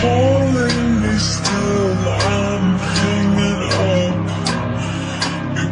calling me still, I'm hanging up. You